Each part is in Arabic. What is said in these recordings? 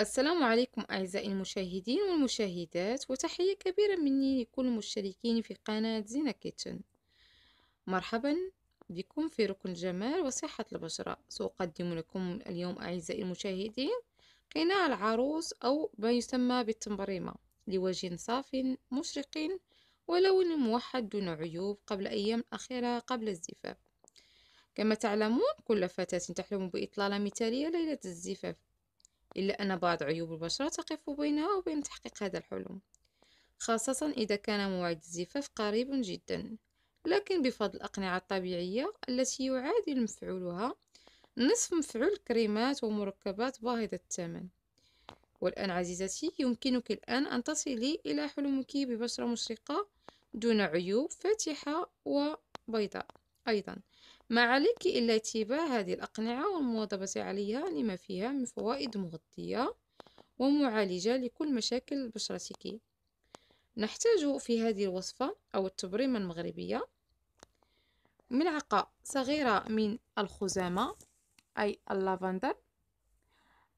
السلام عليكم أعزائي المشاهدين والمشاهدات وتحية كبيرة مني لكل المشتركين في قناة زينة كيتشن. مرحبا بكم في ركن الجمال وصحة البشرة. سأقدم لكم اليوم أعزائي المشاهدين قناع العروس أو ما يسمى بالتمبريمة لوجه صاف مشرق ولون موحد دون عيوب قبل أيام أخيرة قبل الزفاف. كما تعلمون كل فتاة تحلم بإطلالة مثالية ليلة الزفاف. إلا أن بعض عيوب البشرة تقف بينها وبين تحقيق هذا الحلم خاصة إذا كان موعد الزفاف قريب جدا. لكن بفضل الأقنعة الطبيعية التي يعادل مفعولها نصف مفعول الكريمات ومركبات باهظة الثمن. والآن عزيزتي يمكنك الآن أن تصلي إلى حلمك ببشرة مشرقة دون عيوب فاتحة وبيضاء. أيضا. ما عليك إلا اتباع هذه الأقنعة والمواظبة عليها لما فيها من فوائد مغذية ومعالجة لكل مشاكل بشرتك. نحتاج في هذه الوصفة أو التبريمة المغربية. ملعقة صغيرة من الخزامة أي اللافندر.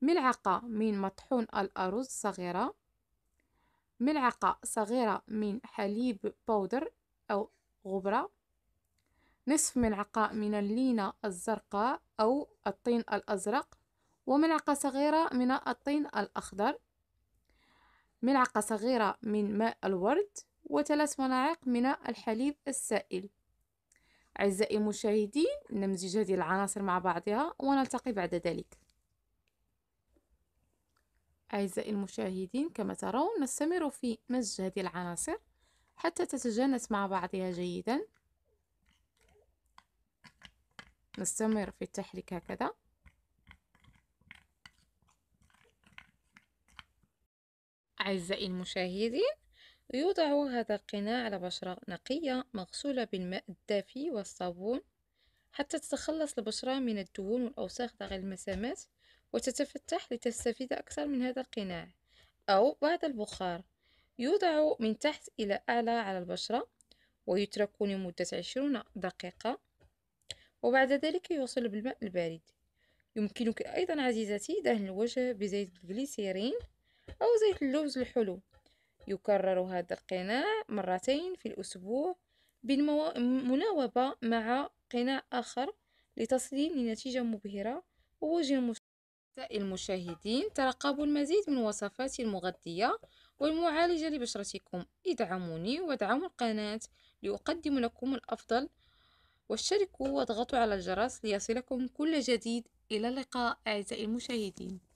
ملعقة من مطحون الأرز صغيرة. ملعقة صغيرة من حليب بودر أو غبرة. نصف ملعقة من اللينة الزرقاء أو الطين الأزرق وملعقة صغيرة من الطين الأخضر. ملعقة صغيرة من ماء الورد وثلاث ملاعق من الحليب السائل. أعزائي المشاهدين نمزج هذه العناصر مع بعضها ونلتقي بعد ذلك. أعزائي المشاهدين كما ترون نستمر في مزج هذه العناصر حتى تتجانس مع بعضها جيدا. نستمر في التحريك هكذا. أعزائي المشاهدين يوضع هذا القناع على بشرة نقية مغسولة بالماء الدافي والصابون حتى تتخلص البشرة من الدهون والأوساخ داخل المسامات وتتفتح لتستفيد أكثر من هذا القناع. أو بعد البخار يوضع من تحت إلى أعلى على البشرة ويترك لمدة عشرون دقيقة وبعد ذلك يوصل بالماء البارد. يمكنك أيضا عزيزتي دهن الوجه بزيت الجليسيرين أو زيت اللوز الحلو. يكرر هذا القناع مرتين في الأسبوع بالمناوبة مع قناع آخر لتصلين لنتيجة مبهرة ووجه المشاهدين ترقبوا المزيد من وصفات المغذية والمعالجة لبشرتكم. ادعموني وادعموا القناة لأقدم لكم الأفضل واشتركوا واضغطوا على الجرس ليصلكم كل جديد. إلى اللقاء أعزائي المشاهدين.